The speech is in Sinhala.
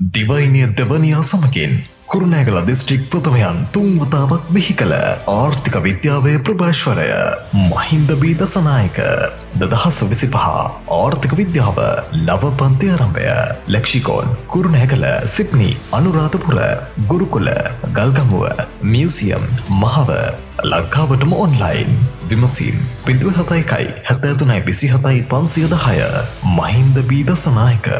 දිවයිනය දෙවනියා සමකින් කුරුණෑගල දිස්ට්‍රික් ප්‍රථමයන් තුන් වතාවක් බිහි කළ ආර්ථික විද්‍යාවේ ප්‍රභාශ්වරය මහින්ද බීද සනායක දදහස විසි පහ ආර්ථික විද්‍යාව නව පන්ති ආරම්භය. ලක්ෂිකෝන් කුරුණෑගල සිප්නි අනුරාධපුර ගුරුකුල ගල්ගමුව මියසියම් මහව ලංකාවටම ඔන්ලයින්. විමසීම් පිදුව හතයිකයි හැත්තඇතුනයි විසි හතයි පන්සියද හය මහින්ද බීද සනායක